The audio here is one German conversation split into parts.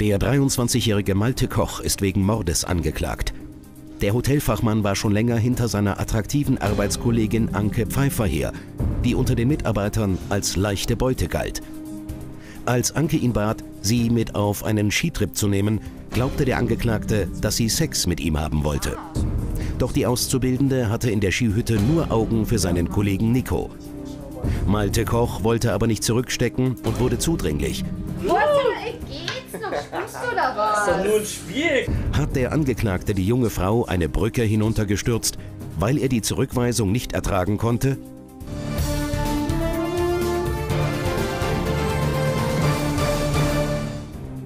Der 23-jährige Malte Koch ist wegen Mordes angeklagt. Der Hotelfachmann war schon länger hinter seiner attraktiven Arbeitskollegin Anke Pfeiffer her, die unter den Mitarbeitern als leichte Beute galt. Als Anke ihn bat, sie mit auf einen Skitrip zu nehmen, glaubte der Angeklagte, dass sie Sex mit ihm haben wollte. Doch die Auszubildende hatte in der Skihütte nur Augen für seinen Kollegen Nico. Malte Koch wollte aber nicht zurückstecken und wurde zudringlich. Spielst du da was? Das ist doch nur ein Spiel. Hat der Angeklagte die junge Frau eine Brücke hinuntergestürzt, weil er die Zurückweisung nicht ertragen konnte?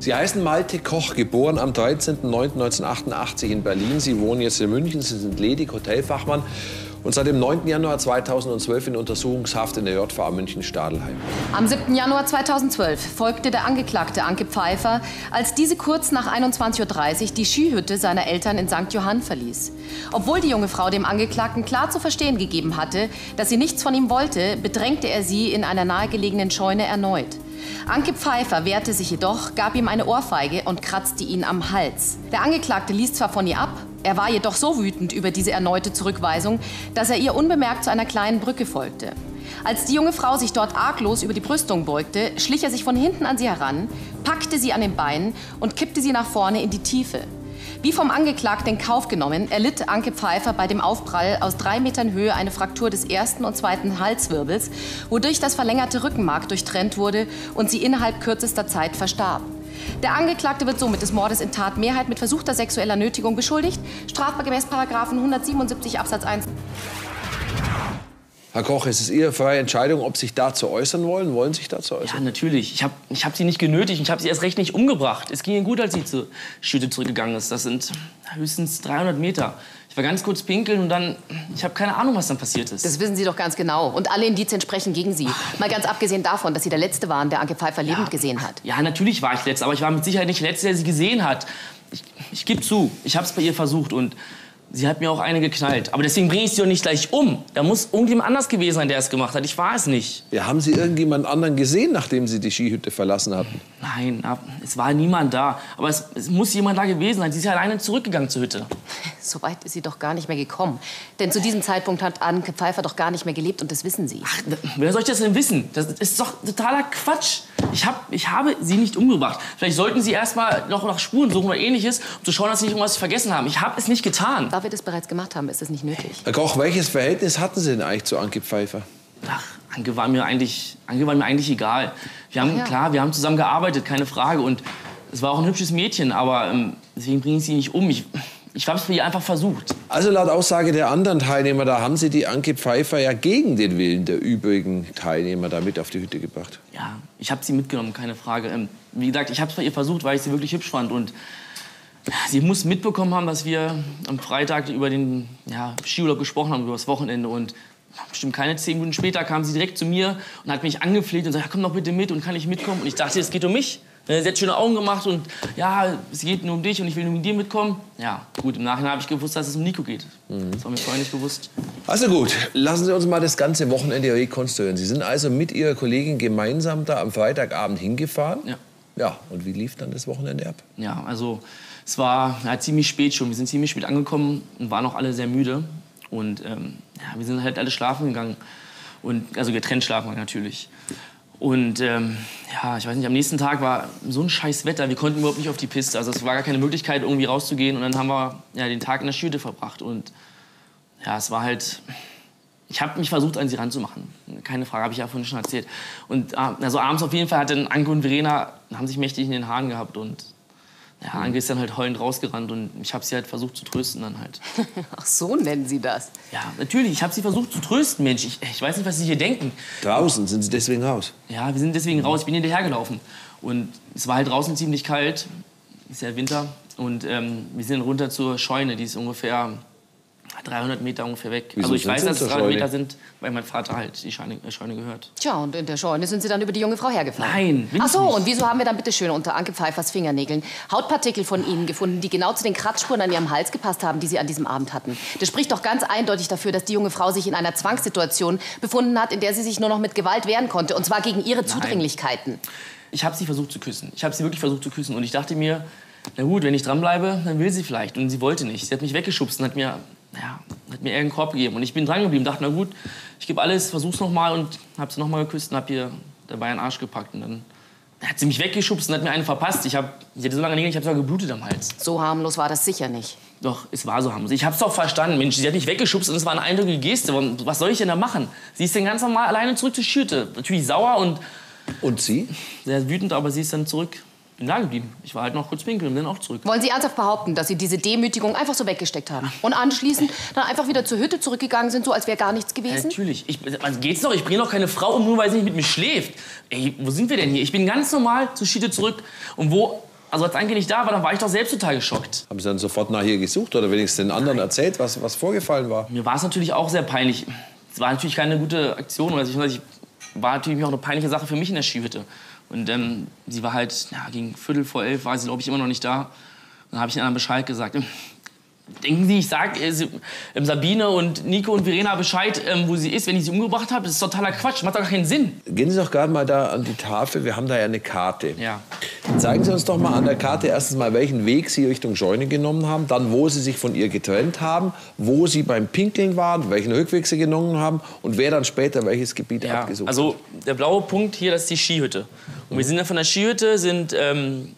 Sie heißen Malte Koch, geboren am 13.09.1988 in Berlin. Sie wohnen jetzt in München, Sie sind ledig, Hotelfachmann und seit dem 9. Januar 2012 in Untersuchungshaft in der JVA München-Stadelheim. Am 7. Januar 2012 folgte der Angeklagte Anke Pfeiffer, als diese kurz nach 21.30 Uhr die Skihütte seiner Eltern in St. Johann verließ. Obwohl die junge Frau dem Angeklagten klar zu verstehen gegeben hatte, dass sie nichts von ihm wollte, bedrängte er sie in einer nahegelegenen Scheune erneut. Anke Pfeiffer wehrte sich jedoch, gab ihm eine Ohrfeige und kratzte ihn am Hals. Der Angeklagte ließ zwar von ihr ab, er war jedoch so wütend über diese erneute Zurückweisung, dass er ihr unbemerkt zu einer kleinen Brücke folgte. Als die junge Frau sich dort arglos über die Brüstung beugte, schlich er sich von hinten an sie heran, packte sie an den Beinen und kippte sie nach vorne in die Tiefe. Wie vom Angeklagten in Kauf genommen, erlitt Anke Pfeiffer bei dem Aufprall aus drei Metern Höhe eine Fraktur des ersten und zweiten Halswirbels, wodurch das verlängerte Rückenmark durchtrennt wurde und sie innerhalb kürzester Zeit verstarb. Der Angeklagte wird somit des Mordes in Tatmehrheit mit versuchter sexueller Nötigung beschuldigt, strafbar gemäß 177 Absatz 1. Herr Koch, es ist Ihre freie Entscheidung, ob Sie sich dazu äußern wollen. Wollen Sie sich dazu äußern? Ja, natürlich. Ich habe ich hab sie nicht genötigt. Ich habe sie erst recht nicht umgebracht. Es ging Ihnen gut, als sie zur Schütte zurückgegangen ist. Das sind höchstens 300 Meter. Ich war ganz kurz pinkeln und dann, ich habe keine Ahnung, was dann passiert ist. Das wissen Sie doch ganz genau. Und alle Indizien sprechen gegen Sie. Mal ganz abgesehen davon, dass Sie der Letzte waren, der Anke Pfeiffer lebend gesehen hat. Ja, natürlich war ich der Letzte, aber ich war mit Sicherheit nicht der Letzte, der sie gesehen hat. Ich, ich gebe zu, ich habe es bei ihr versucht und Sie hat mir auch eine geknallt. Aber deswegen bringe ich sie doch nicht gleich um. Da muss irgendjemand anders gewesen sein, der es gemacht hat. Ich war es nicht. Ja, haben Sie irgendjemand anderen gesehen, nachdem Sie die Skihütte verlassen hatten? Nein, es war niemand da. Aber es, es muss jemand da gewesen sein. Sie ist ja alleine zurückgegangen zur Hütte. So weit ist sie doch gar nicht mehr gekommen. Denn zu diesem Zeitpunkt hat Anke Pfeiffer doch gar nicht mehr gelebt und das wissen Sie. Ach, wer soll ich das denn wissen? Das ist doch totaler Quatsch. Ich, hab, ich habe sie nicht umgebracht. Vielleicht sollten Sie erst mal noch nach Spuren suchen oder ähnliches, um zu schauen, dass Sie nicht irgendwas vergessen haben. Ich habe es nicht getan. Da wir das bereits gemacht haben, ist es nicht nötig. Herr Koch, welches Verhältnis hatten Sie denn eigentlich zu Anke Pfeiffer? Ach, Anke war mir eigentlich, Anke war mir eigentlich egal. Wir haben, ja. klar, wir haben zusammen gearbeitet, keine Frage. Und es war auch ein hübsches Mädchen, aber ähm, deswegen bringe ich sie nicht um. Ich, ich habe es für ihr einfach versucht. Also laut Aussage der anderen Teilnehmer, da haben Sie die Anke Pfeiffer ja gegen den Willen der übrigen Teilnehmer da mit auf die Hütte gebracht. Ja, ich habe sie mitgenommen, keine Frage. Ähm, wie gesagt, ich habe es bei ihr versucht, weil ich sie wirklich hübsch fand. Und sie muss mitbekommen haben, dass wir am Freitag über den ja, Skiurlaub gesprochen haben, über das Wochenende. Und bestimmt keine zehn Minuten später kam sie direkt zu mir und hat mich angefleht und gesagt, ja, komm doch bitte mit und kann ich mitkommen? Und ich dachte, es geht um mich. Sie hat schöne Augen gemacht und ja, es geht nur um dich und ich will nur mit dir mitkommen. Ja, gut, im Nachhinein habe ich gewusst, dass es um Nico geht. Mhm. Das war mir vorher nicht bewusst. Also gut, lassen Sie uns mal das ganze Wochenende rekonstruieren. Sie sind also mit Ihrer Kollegin gemeinsam da am Freitagabend hingefahren. Ja. Ja, und wie lief dann das Wochenende ab? Ja, also es war ja, ziemlich spät schon. Wir sind ziemlich spät angekommen und waren auch alle sehr müde. Und ähm, ja, wir sind halt alle schlafen gegangen. Und, also getrennt schlafen natürlich. Und ähm, ja, ich weiß nicht, am nächsten Tag war so ein scheiß Wetter, wir konnten überhaupt nicht auf die Piste. Also es war gar keine Möglichkeit, irgendwie rauszugehen. Und dann haben wir ja, den Tag in der Schütte verbracht. Und ja, es war halt. Ich habe mich versucht, an sie ranzumachen. Keine Frage, habe ich ja vorhin schon erzählt. Und also abends auf jeden Fall hatten Anke und Verena haben sich mächtig in den Haaren gehabt. Und ja, Anke ist dann halt heulend rausgerannt und ich habe sie halt versucht zu trösten dann halt. Ach so nennen Sie das? Ja, natürlich. Ich habe sie versucht zu trösten, Mensch. Ich, ich weiß nicht, was Sie hier denken. Draußen sind Sie deswegen raus? Ja, wir sind deswegen raus. Ich bin hinterhergelaufen. Und es war halt draußen ziemlich kalt. Ist ja Winter. Und ähm, wir sind runter zur Scheune. Die ist ungefähr 300 Meter ungefähr weg. Wieso also ich weiß, dass es 300 Meter sind, weil mein Vater halt die Scheune, äh, Scheune gehört. Tja, und in der Scheune sind Sie dann über die junge Frau hergefahren? Nein, Ach so, nicht. und wieso haben wir dann bitte schön unter Anke Pfeiffers Fingernägeln Hautpartikel von Ihnen gefunden, die genau zu den Kratzspuren an Ihrem Hals gepasst haben, die Sie an diesem Abend hatten? Das spricht doch ganz eindeutig dafür, dass die junge Frau sich in einer Zwangssituation befunden hat, in der sie sich nur noch mit Gewalt wehren konnte, und zwar gegen Ihre Zudringlichkeiten. ich habe sie versucht zu küssen. Ich habe sie wirklich versucht zu küssen. Und ich dachte mir, na gut, wenn ich dranbleibe, dann will sie vielleicht. Und sie wollte nicht. Sie hat mich weggeschubst und hat mir, ja, hat mir irgendeinen Korb gegeben. Und ich bin dran geblieben, dachte, na gut, ich gebe alles, versuch's noch mal und habe sie noch mal geküsst und habe ihr dabei einen Arsch gepackt. Und dann hat sie mich weggeschubst und hat mir einen verpasst. Ich, hab, ich hatte so lange Nägel, ich habe sogar geblutet am Hals. So harmlos war das sicher nicht. Doch, es war so harmlos. Ich hab's doch verstanden. Mensch, sie hat mich weggeschubst und es war eine eindeutige Geste. Und Was soll ich denn da machen? Sie ist dann ganz normal alleine zurück zur Schürte. Natürlich sauer und Und Sie? sehr wütend, aber sie ist dann zurück in Lager geblieben. Ich war halt noch kurz pinkeln und dann auch zurück. Wollen Sie ernsthaft behaupten, dass Sie diese Demütigung einfach so weggesteckt haben? Und anschließend dann einfach wieder zur Hütte zurückgegangen sind, so als wäre gar nichts Ja, gewesen? natürlich. Ich, also geht's noch? Ich bringe doch keine Frau um, nur weil sie nicht mit mir schläft. Ey, wo sind wir denn hier? Ich bin ganz normal zur Schiete zurück. Und wo, also als Anke nicht da war, dann war ich doch selbst total geschockt. Haben Sie dann sofort nach ihr gesucht oder wenigstens den anderen erzählt, was, was vorgefallen war? Mir war es natürlich auch sehr peinlich. Es war natürlich keine gute Aktion. Also ich, ich war natürlich auch eine peinliche Sache für mich in der Skihütte. Und ähm, sie war halt, ja, gegen Viertel vor elf war sie, glaube ich, immer noch nicht da. Dann habe ich ihnen dann Bescheid gesagt. Denken Sie, ich sag äh, ähm, Sabine und Nico und Verena Bescheid, ähm, wo sie ist, wenn ich sie umgebracht habe? Das ist totaler Quatsch, macht doch gar keinen Sinn. Gehen Sie doch gerade mal da an die Tafel. Wir haben da ja eine Karte. Ja. Zeigen Sie uns doch mal an der Karte erstens mal, welchen Weg Sie Richtung Scheune genommen haben, dann wo Sie sich von ihr getrennt haben, wo Sie beim Pinkeln waren, welchen Rückweg Sie genommen haben und wer dann später welches Gebiet Ja, abgesucht also der blaue Punkt hier, das ist die Skihütte. Und wir sind dann von der Skihütte, sind ähm,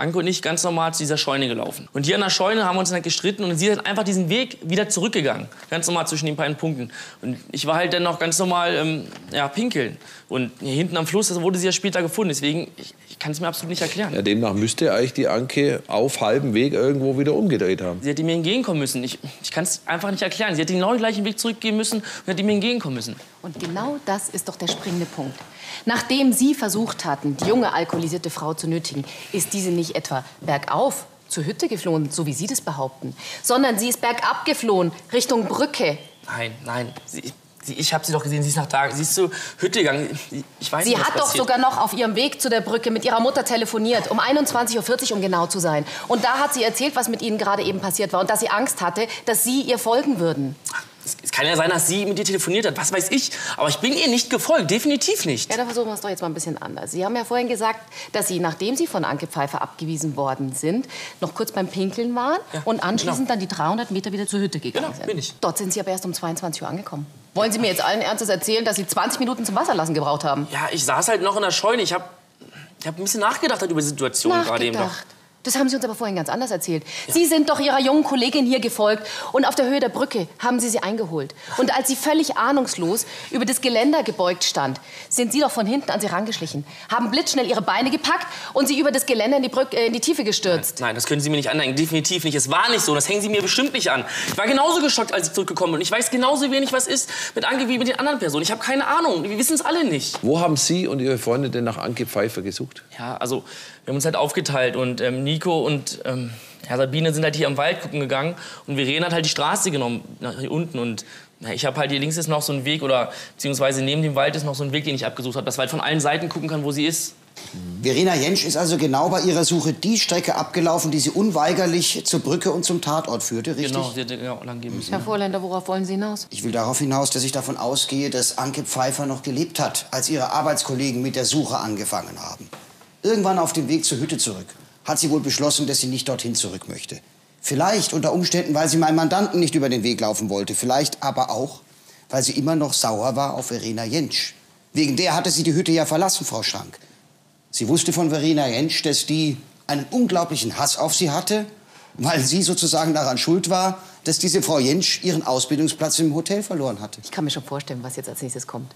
Anke und ich ganz normal zu dieser Scheune gelaufen. Und hier an der Scheune haben wir uns dann gestritten und sie ist einfach diesen Weg wieder zurückgegangen. Ganz normal zwischen den beiden Punkten. Und ich war halt dann noch ganz normal ähm, ja, pinkeln. Und hier hinten am Fluss das wurde sie ja später gefunden. Deswegen, ich, ich kann es mir absolut nicht erklären. Ja, demnach müsste eigentlich die Anke auf halbem Weg irgendwo wieder umgedreht haben. Sie hätte mir entgegenkommen müssen. Ich, ich kann es einfach nicht erklären. Sie hätte genau den gleichen Weg zurückgehen müssen und hätte mir entgegenkommen müssen. Und genau das ist doch der springende Punkt. Nachdem Sie versucht hatten, die junge alkoholisierte Frau zu nötigen, ist diese nicht etwa bergauf zur Hütte geflohen, so wie Sie das behaupten, sondern sie ist bergab geflohen, Richtung Brücke. Nein, nein. Sie, ich habe sie doch gesehen. Sie ist nach da. Sie ist zur Hütte gegangen. Ich weiß Sie nicht, hat doch passiert. sogar noch auf ihrem Weg zu der Brücke mit ihrer Mutter telefoniert, um 21.40 Uhr, um genau zu sein. Und da hat sie erzählt, was mit ihnen gerade eben passiert war und dass sie Angst hatte, dass Sie ihr folgen würden. Es, es kann ja sein, dass sie mit dir telefoniert hat. Was weiß ich. Aber ich bin ihr nicht gefolgt. Definitiv nicht. Ja, dann versuchen wir es doch jetzt mal ein bisschen anders. Sie haben ja vorhin gesagt, dass Sie, nachdem Sie von Anke Pfeiffer abgewiesen worden sind, noch kurz beim Pinkeln waren Ja, und anschließend genau. dann die 300 Meter wieder zur Hütte gegangen Genau, sind. bin ich. Dort sind Sie aber erst um 22 Uhr angekommen. Wollen Sie mir jetzt allen Ernstes erzählen, dass Sie 20 Minuten zum Wasserlassen gebraucht haben? Ja, ich saß halt noch in der Scheune. Ich habe ich hab ein bisschen nachgedacht halt über die Situation gerade eben noch. Das haben Sie uns aber vorhin ganz anders erzählt. Sie sind doch Ihrer jungen Kollegin hier gefolgt und auf der Höhe der Brücke haben Sie sie eingeholt. Und als sie völlig ahnungslos über das Geländer gebeugt stand, sind Sie doch von hinten an sie rangeschlichen, haben blitzschnell Ihre Beine gepackt und sie über das Geländer in die, Brück, äh, in die Tiefe gestürzt. Nein, das können Sie mir nicht anhängen. Definitiv nicht. Es war nicht so. Das hängen Sie mir bestimmt nicht an. Ich war genauso geschockt, als ich zurückgekommen bin. Und ich weiß genauso wenig, was ist mit Anke wie mit den anderen Personen. Ich habe keine Ahnung. Wir wissen es alle nicht. Wo haben Sie und Ihre Freunde denn nach Anke Pfeiffer gesucht? Ja, also wir haben uns halt aufgeteilt und ähm, Nico und ähm, ja, Sabine sind halt hier am Wald gucken gegangen und Verena hat halt die Straße genommen nach hier unten und ich habe halt hier links ist noch so ein Weg oder beziehungsweise neben dem Wald ist noch so ein Weg, den ich abgesucht habe, dass man halt von allen Seiten gucken kann, wo sie ist. Verena Jentsch ist also genau bei ihrer Suche die Strecke abgelaufen, die sie unweigerlich zur Brücke und zum Tatort führte, richtig? Genau, sie hätte genau lang gehen müssen. Herr Vorländer, worauf wollen Sie hinaus? Ich will darauf hinaus, dass ich davon ausgehe, dass Anke Pfeiffer noch gelebt hat, als ihre Arbeitskollegen mit der Suche angefangen haben. Irgendwann auf dem Weg zur Hütte zurück hat sie wohl beschlossen, dass sie nicht dorthin zurück möchte. Vielleicht unter Umständen, weil sie meinem Mandanten nicht über den Weg laufen wollte. Vielleicht aber auch, weil sie immer noch sauer war auf Verena Jentsch. Wegen der hatte sie die Hütte ja verlassen, Frau Schrank. Sie wusste von Verena Jentsch, dass die einen unglaublichen Hass auf sie hatte, weil sie sozusagen daran schuld war, dass diese Frau Jentsch ihren Ausbildungsplatz im Hotel verloren hatte. Ich kann mir schon vorstellen, was jetzt als nächstes kommt.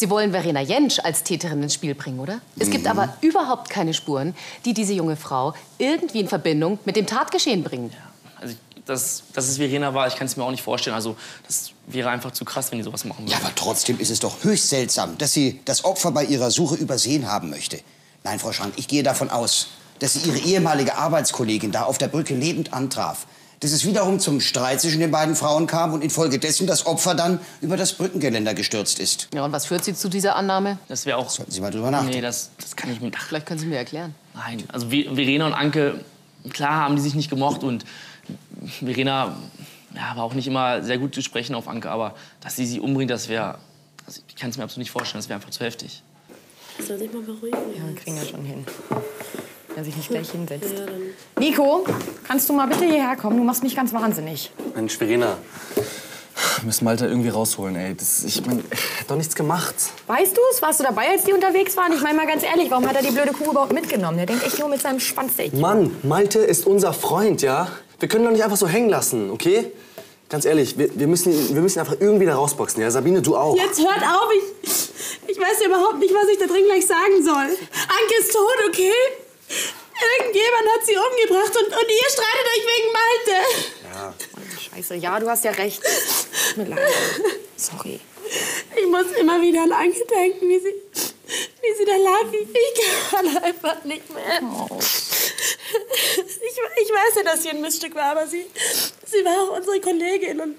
Sie wollen Verena Jentsch als Täterin ins Spiel bringen, oder? Es gibt aber überhaupt keine Spuren, die diese junge Frau irgendwie in Verbindung mit dem Tatgeschehen bringen. Also, dass, dass es Verena war, ich kann es mir auch nicht vorstellen. Also, das wäre einfach zu krass, wenn die sowas machen Ja, würden. aber trotzdem ist es doch höchst seltsam, dass sie das Opfer bei ihrer Suche übersehen haben möchte. Nein, Frau Schrank, ich gehe davon aus, dass sie ihre ehemalige Arbeitskollegin da auf der Brücke lebend antraf. Dass es wiederum zum Streit zwischen den beiden Frauen kam und infolgedessen das Opfer dann über das Brückengeländer gestürzt ist. Ja, und was führt Sie zu dieser Annahme? Das wäre auch. Sollten Sie mal drüber nachdenken. Nee, das, das kann ich mir. Ach, Vielleicht können Sie mir erklären. Nein, also Ve- Verena und Anke, klar haben die sich nicht gemocht und Verena ja, war auch nicht immer sehr gut zu sprechen auf Anke, aber dass sie sie umbringt, das wäre, also ich kann es mir absolut nicht vorstellen, das wäre einfach zu heftig. Soll sich mal beruhigen. Ja, wir kriegen das schon hin. Wenn er sich nicht gleich hinsetzt. Nico, kannst du mal bitte hierher kommen? Du machst mich ganz wahnsinnig. Mensch, Verena. Wir müssen Malte irgendwie rausholen, ey. Das, ich mein, er hat doch nichts gemacht. Weißt du es? Warst du dabei, als die unterwegs waren? Ich meine mal ganz ehrlich, warum hat er die blöde Kuh überhaupt mitgenommen? Der denkt echt nur mit seinem Schwanz. Der Mann, Malte ist unser Freund, ja? Wir können doch nicht einfach so hängen lassen, okay? Ganz ehrlich, wir, wir, müssen, ihn- wir müssen ihn einfach irgendwie da rausboxen, ja? Sabine, du auch. Jetzt hört auf, ich, ich weiß ja überhaupt nicht, was ich da drin gleich sagen soll. Anke ist tot, okay? Irgendjemand hat sie umgebracht und, und ihr streitet euch wegen Malte. Scheiße, ja, du hast ja recht. Tut mir leid. Sorry. Ich muss immer wieder an Anke denken, wie sie, wie sie da lag. Ich, ich kann einfach nicht mehr. Ich, ich weiß ja, dass sie ein Missstück war, aber sie, sie war auch unsere Kollegin und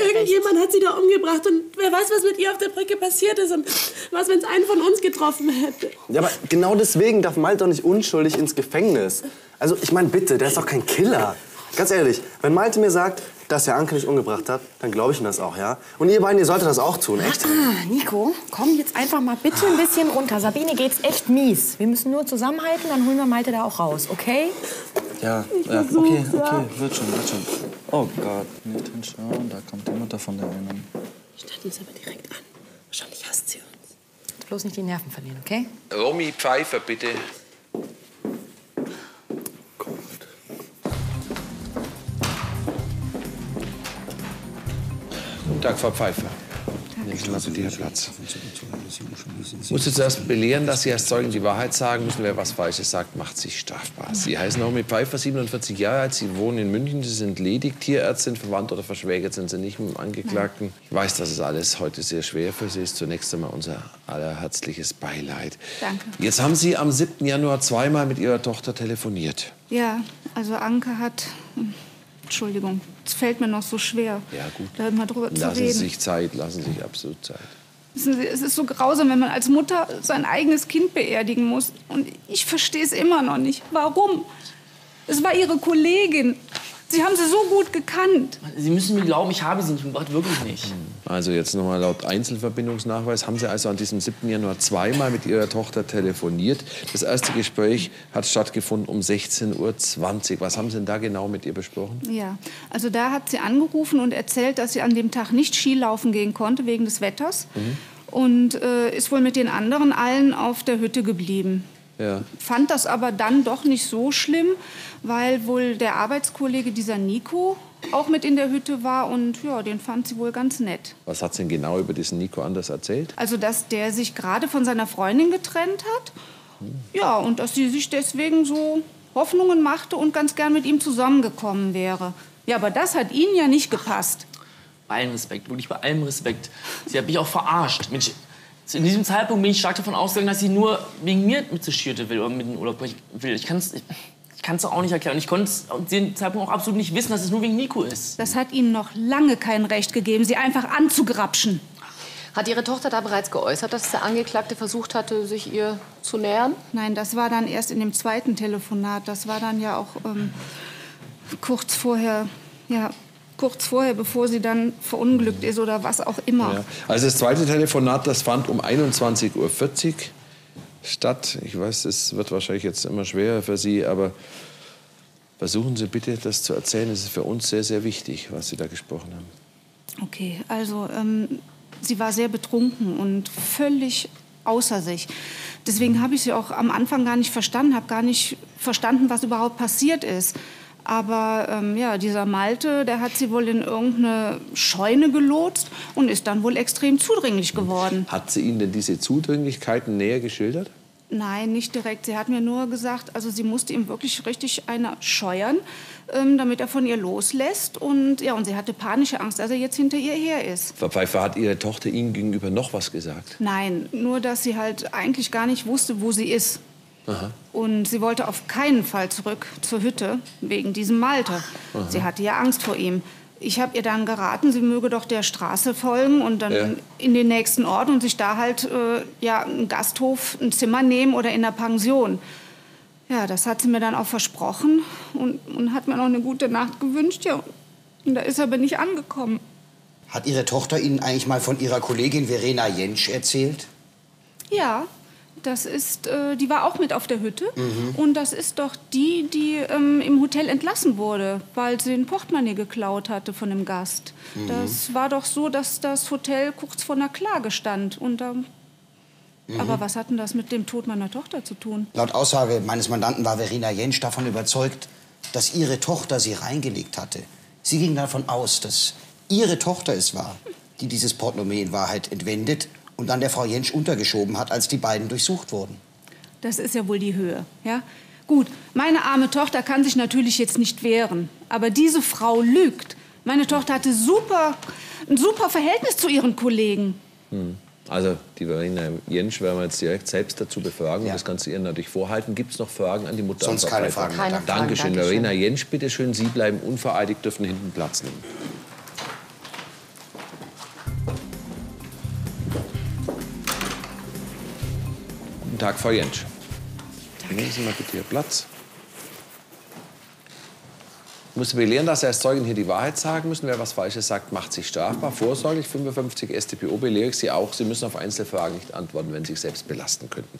irgendjemand hat sie da umgebracht und wer weiß, was mit ihr auf der Brücke passiert ist und was, wenn es einen von uns getroffen hätte. Ja, aber genau deswegen darf Malte doch nicht unschuldig ins Gefängnis. Also, ich meine, bitte, der ist doch kein Killer. Ganz ehrlich, wenn Malte mir sagt, dass er Anke nicht umgebracht hat, dann glaube ich ihm das auch, ja? Und ihr beiden, ihr solltet das auch tun, echt? Ah, Nico, komm jetzt einfach mal bitte ein bisschen runter. Sabine geht's echt mies. Wir müssen nur zusammenhalten, dann holen wir Malte da auch raus, okay? Ja, ja, okay, okay, wird schon, wird schon. Oh Gott, nicht hinschauen, da kommt die Mutter von der einen. Ich starte uns aber direkt an. Wahrscheinlich hasst sie uns. Bloß nicht die Nerven verlieren, okay? Romy Pfeiffer, bitte. Guten Tag, Frau Pfeiffer. Nehmen Sie mal bitte Ihren Platz. Ich muss jetzt erst belehren, dass Sie als Zeugen die Wahrheit sagen müssen. Wer was Falsches sagt, macht sich strafbar. Sie heißen Naomi Pfeiffer, 47 Jahre alt. Sie wohnen in München. Sie sind ledig. Tierärztin, verwandt oder verschwägert sind Sie nicht mit dem Angeklagten. Ich weiß, dass es alles heute sehr schwer für Sie ist. Zunächst einmal unser allerherzliches Beileid. Danke. Jetzt haben Sie am 7. Januar zweimal mit Ihrer Tochter telefoniert. Ja, also Anke hat. Entschuldigung, es fällt mir noch so schwer, Ja, gut. da mal drüber zu Lassen Sie reden. sich Zeit, lassen Sie sich absolut Zeit. Wissen Sie, es ist so grausam, wenn man als Mutter sein eigenes Kind beerdigen muss. Und ich verstehe es immer noch nicht. Warum? Es war Ihre Kollegin. Sie haben sie so gut gekannt. Sie müssen mir glauben, ich habe sie nicht umgebracht, wirklich nicht. Also jetzt nochmal laut Einzelverbindungsnachweis haben Sie also an diesem 7. Januar zweimal mit Ihrer Tochter telefoniert. Das erste Gespräch hat stattgefunden um 16.20 Uhr. Was haben Sie denn da genau mit ihr besprochen? Ja, also da hat sie angerufen und erzählt, dass sie an dem Tag nicht Skilaufen gehen konnte wegen des Wetters. Und äh, ist wohl mit den anderen allen auf der Hütte geblieben. Ja. Fand das aber dann doch nicht so schlimm, weil wohl der Arbeitskollege dieser Nico auch mit in der Hütte war und ja, den fand sie wohl ganz nett. Was hat sie denn genau über diesen Nico anders erzählt? Also, dass der sich gerade von seiner Freundin getrennt hat. Ja, und dass sie sich deswegen so Hoffnungen machte und ganz gern mit ihm zusammengekommen wäre. Ja, aber das hat ihnen ja nicht gepasst. Bei allem Respekt, wirklich bei allem Respekt. Sie hat mich auch verarscht. Mensch, in diesem Zeitpunkt bin ich stark davon ausgegangen, dass sie nur wegen mir mit zur Schürte will oder mit in den Urlaub will. Ich kann es ich, ich kann's auch nicht erklären. Und ich konnte es zu dem Zeitpunkt auch absolut nicht wissen, dass es nur wegen Nico ist. Das hat ihnen noch lange kein Recht gegeben, sie einfach anzugrapschen. Hat Ihre Tochter da bereits geäußert, dass der Angeklagte versucht hatte, sich ihr zu nähern? Nein, das war dann erst in dem zweiten Telefonat. Das war dann ja auch ähm, kurz vorher, ja, kurz vorher, bevor sie dann verunglückt ist oder was auch immer. Ja. Also das zweite Telefonat, das fand um 21.40 Uhr statt. Ich weiß, es wird wahrscheinlich jetzt immer schwerer für Sie, aber versuchen Sie bitte, das zu erzählen. Es ist für uns sehr, sehr wichtig, was Sie da gesprochen haben. Okay, also ähm, sie war sehr betrunken und völlig außer sich. Deswegen habe ich sie auch am Anfang gar nicht verstanden, habe gar nicht verstanden, was überhaupt passiert ist. Aber ähm, ja, dieser Malte, der hat sie wohl in irgendeine Scheune gelotst und ist dann wohl extrem zudringlich geworden. Hat sie Ihnen denn diese Zudringlichkeiten näher geschildert? Nein, nicht direkt. Sie hat mir nur gesagt, also sie musste ihm wirklich richtig eine scheuern, ähm, damit er von ihr loslässt. Und ja, und sie hatte panische Angst, dass er jetzt hinter ihr her ist. Frau Pfeiffer, hat Ihre Tochter Ihnen gegenüber noch was gesagt? Nein, nur dass sie halt eigentlich gar nicht wusste, wo sie ist. Aha. Und sie wollte auf keinen Fall zurück zur Hütte wegen diesem Malte. Aha. Sie hatte ja Angst vor ihm. Ich habe ihr dann geraten, sie möge doch der Straße folgen und dann Ja. in den nächsten Ort und sich da halt äh, ja, einen Gasthof, ein Zimmer nehmen oder in der Pension. Ja, das hat sie mir dann auch versprochen und, und hat mir noch eine gute Nacht gewünscht. Ja, und da ist er aber nicht angekommen. Hat Ihre Tochter Ihnen eigentlich mal von ihrer Kollegin Verena Jentsch erzählt? Ja, das ist, äh, die war auch mit auf der Hütte. Und das ist doch die, die ähm, im Hotel entlassen wurde, weil sie ein Portemonnaie geklaut hatte von einem Gast. Mhm. Das war doch so, dass das Hotel kurz vor einer Klage stand. Und, ähm, Mhm. Aber was hat denn das mit dem Tod meiner Tochter zu tun? Laut Aussage meines Mandanten war Verena Jentsch davon überzeugt, dass ihre Tochter sie reingelegt hatte. Sie ging davon aus, dass ihre Tochter es war, die dieses Portemonnaie in Wahrheit entwendet und dann der Frau Jentsch untergeschoben hat, als die beiden durchsucht wurden. Das ist ja wohl die Höhe, ja? Gut, meine arme Tochter kann sich natürlich jetzt nicht wehren, aber diese Frau lügt. Meine Tochter hatte super, ein super Verhältnis zu ihren Kollegen. Hm. Also die Verena Jentsch werden wir jetzt direkt selbst dazu befragen und das Ganze ihr natürlich vorhalten. Gibt es noch Fragen an die Mutter? Sonst keine? Fragen. Keine Fragen, Dankeschön. Dankeschön. Verena Jentsch, bitte schön. Sie bleiben unvereidigt, dürfen hinten Platz nehmen. Guten Tag, Frau Jentsch. Nehmen Sie mal bitte Ihr Platz. Ich muss Sie belehren, dass Sie als Zeugin hier die Wahrheit sagen müssen. Wer was Falsches sagt, macht sich strafbar. Vorsorglich 55 StPO belehre ich Sie auch. Sie müssen auf Einzelfragen nicht antworten, wenn Sie sich selbst belasten könnten.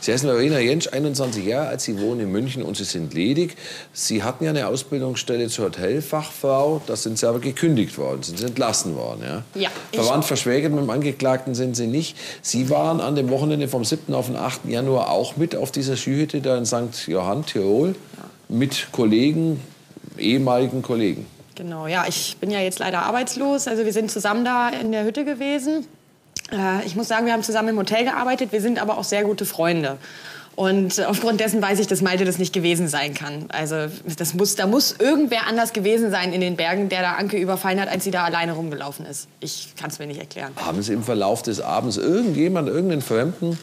Sie heißen Verena Jentsch, 21 Jahre alt. Sie wohnen in München und Sie sind ledig. Sie hatten ja eine Ausbildungsstelle zur Hotelfachfrau. Da sind Sie aber gekündigt worden, sind Sie entlassen worden. Ja? Ja, Verwandt, verschwägert mit dem Angeklagten sind Sie nicht. Sie waren an dem Wochenende vom 7. auf den 8. Januar auch mit auf dieser Skihütte da in St. Johann, Tirol. Mit Kollegen, ehemaligen Kollegen. Genau, ja, ich bin ja jetzt leider arbeitslos. Also wir sind zusammen da in der Hütte gewesen. Äh, ich muss sagen, wir haben zusammen im Hotel gearbeitet. Wir sind aber auch sehr gute Freunde. Und aufgrund dessen weiß ich, dass Malte das nicht gewesen sein kann. Also das muss, da muss irgendwer anders gewesen sein in den Bergen, der da Anke überfallen hat, als sie da alleine rumgelaufen ist. Ich kann es mir nicht erklären. Haben Sie im Verlauf des Abends irgendjemand, irgendeinen Fremden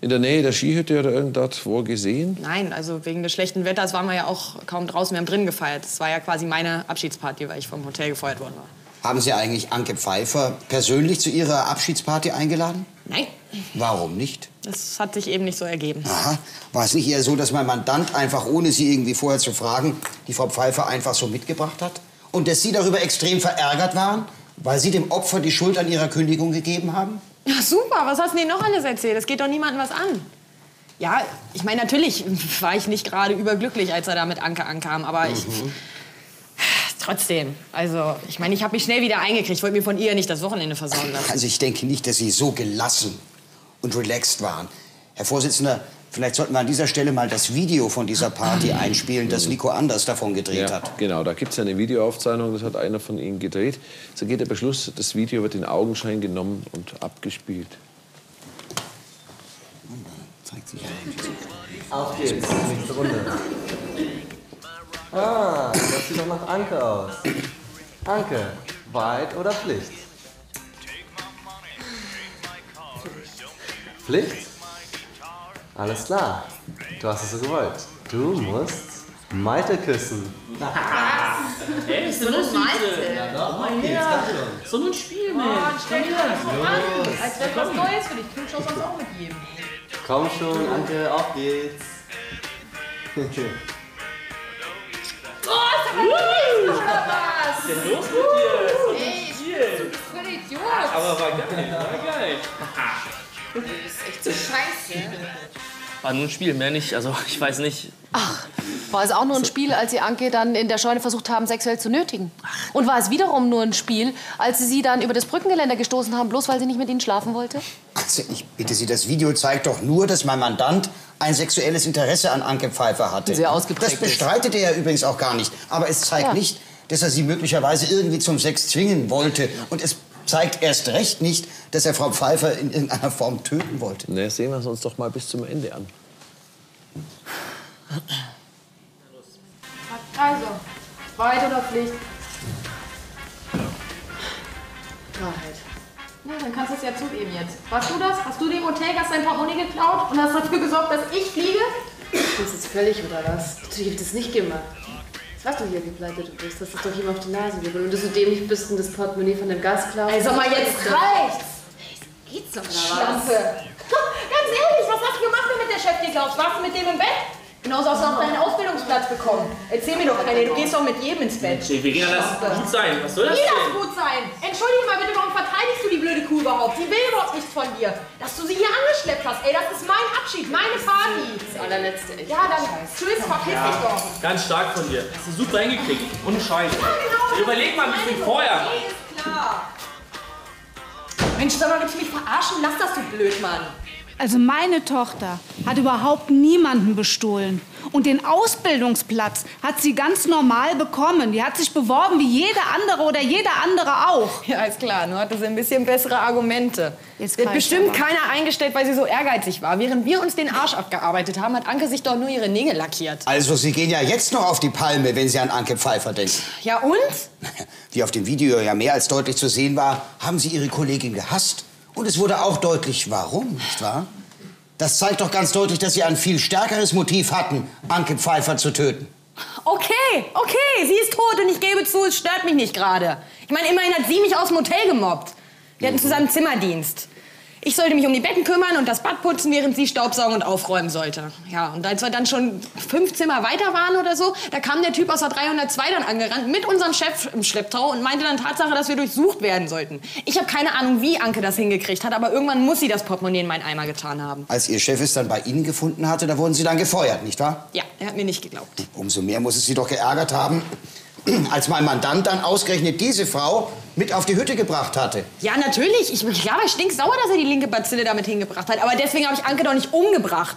in der Nähe der Skihütte oder irgenddort wo gesehen? Nein, also wegen des schlechten Wetters waren wir ja auch kaum draußen. Wir haben drinnen gefeiert. Das war ja quasi meine Abschiedsparty, weil ich vom Hotel gefeuert worden war. Haben Sie eigentlich Anke Pfeiffer persönlich zu Ihrer Abschiedsparty eingeladen? Nein, Warum nicht? das hat sich eben nicht so ergeben. Aha. War es nicht eher so, dass mein Mandant einfach, ohne Sie irgendwie vorher zu fragen, die Frau Pfeiffer einfach so mitgebracht hat? Und dass Sie darüber extrem verärgert waren, weil Sie dem Opfer die Schuld an Ihrer Kündigung gegeben haben? Ja, super, was hast du denn noch alles erzählt? Das geht doch niemandem was an. Ja, ich meine, natürlich war ich nicht gerade überglücklich, als er da mit Anke ankam, aber ich. Trotzdem, also ich meine, ich habe mich schnell wieder eingekriegt. Ich wollte mir von ihr nicht das Wochenende versauen lassen. Also ich denke nicht, dass Sie so gelassen und relaxed waren. Herr Vorsitzender, vielleicht sollten wir an dieser Stelle mal das Video von dieser Party einspielen, das Nico Anders davon gedreht Ja, hat. genau, da gibt es eine Videoaufzeichnung, das hat einer von Ihnen gedreht. So geht der Beschluss, das Video wird in Augenschein genommen und abgespielt. Zeigt sich Auf geht's, nächste Runde. Ah, das sieht doch nach Anke aus. Anke, Wahrheit oder Pflicht? Pflicht? Alles klar, du hast es so gewollt. Du musst Malte küssen. Ey, So eine Malte. Ja, Oh, ja. du doch. So ein Spiel, Mensch. Oh, Komm dich her. doch an. Als wäre was Neues für dich. Knutscht auch sonst auch mit jedem. Komm schon, Anke, auf geht's. Oh, ist aber nicht oder was? Was ist denn los mit dir? Das ist ein Ey, bin so voll Idiot. Aber war geil, war geil. Du bist echt so scheiße. War nur ein Spiel, mehr nicht. Also, ich weiß nicht. War es auch nur ein Spiel, als Sie Anke dann in der Scheune versucht haben, sexuell zu nötigen? Und war es wiederum nur ein Spiel, als Sie sie dann über das Brückengeländer gestoßen haben, bloß weil sie nicht mit Ihnen schlafen wollte? Also ich bitte Sie, das Video zeigt doch nur, dass mein Mandant ein sexuelles Interesse an Anke Pfeiffer hatte. Sehr ausgeprägt Das bestreitet er ja übrigens auch gar nicht. Aber es zeigt Ja. nicht, dass er sie möglicherweise irgendwie zum Sex zwingen wollte. Und es zeigt erst recht nicht, dass er Frau Pfeiffer in irgendeiner Form töten wollte. Ne, sehen wir es uns doch mal bis zum Ende an. Also, Wahrheit oder Pflicht? Wahrheit. Na, dann kannst du es ja zugeben jetzt. Warst du das? Hast du dem Hotelgast sein Portemonnaie geklaut und hast dafür gesorgt, dass ich fliege? Das ist völlig oder was? Natürlich hab ich das nicht gemacht. Was weißt du, gepleitet du bist? Das ist doch jemand auf die Nase gegangen. Und dass du dämlich bist und das Portemonnaie von dem Gast klaust. Ey, sag mal, jetzt reicht's! Geht's doch, oder Schlampe! Ganz ehrlich, was hast du gemacht, wenn mit der Chef geklaut? Warst du mit dem im Bett? Genauso hast du auch deinen Ausbildungsplatz bekommen. Erzähl mir doch keine, du gehst doch mit jedem ins Bett. Wie gehen das gut sein? Was soll das Wie das denn? gut sein? Entschuldige mal bitte, warum verteidigst du die blöde Kuh überhaupt? Sie will überhaupt nichts von dir. Dass du sie hier angeschleppt hast, ey, das ist mein Abschied, meine Party. Das allerletzte, echt. Ja, dann tschüss, verpiss dich doch. Ganz stark von dir. Hast du super hingekriegt. Ohne Scheiß. genau. Überleg mal ein bisschen vorher. Nee, ist klar. Mensch, sag mal, willst du mich verarschen? Lass das, du Blödmann. Also meine Tochter hat überhaupt niemanden bestohlen. Und den Ausbildungsplatz hat sie ganz normal bekommen. Die hat sich beworben wie jede andere oder jeder andere auch. Ja, ist klar. Nur hatte sie ein bisschen bessere Argumente. Jetzt reicht's bestimmt aber. keiner eingestellt, weil sie so ehrgeizig war. Während wir uns den Arsch abgearbeitet haben, hat Anke sich doch nur ihre Nägel lackiert. Also, Sie gehen ja jetzt noch auf die Palme, wenn Sie an Anke Pfeiffer denken. Ja und? Wie auf dem Video ja mehr als deutlich zu sehen war, haben Sie Ihre Kollegin gehasst. Und es wurde auch deutlich, warum, nicht wahr? Das zeigt doch ganz deutlich, dass Sie ein viel stärkeres Motiv hatten, Anke Pfeiffer zu töten. Okay, okay, sie ist tot und ich gebe zu, es stört mich nicht gerade. Ich meine, immerhin hat sie mich aus dem Hotel gemobbt. Wir hatten zusammen Zimmerdienst. Ich sollte mich um die Betten kümmern und das Bad putzen, während sie staubsaugen und aufräumen sollte. Ja, und als wir dann schon fünf Zimmer weiter waren oder so, da kam der Typ aus der 302 dann angerannt mit unserem Chef im Schlepptau und meinte dann Tatsache, dass wir durchsucht werden sollten. Ich habe keine Ahnung, wie Anke das hingekriegt hat, aber irgendwann muss sie das Portemonnaie in meinen Eimer getan haben. Als Ihr Chef es dann bei Ihnen gefunden hatte, da wurden Sie dann gefeuert, nicht wahr? Ja, er hat mir nicht geglaubt. Umso mehr muss es Sie doch geärgert haben, als mein Mandant dann ausgerechnet diese Frau mit auf die Hütte gebracht hatte. Ja, natürlich. Ich, ich war stinksauer, dass er die linke Bazille damit hingebracht hat. Aber deswegen habe ich Anke doch nicht umgebracht.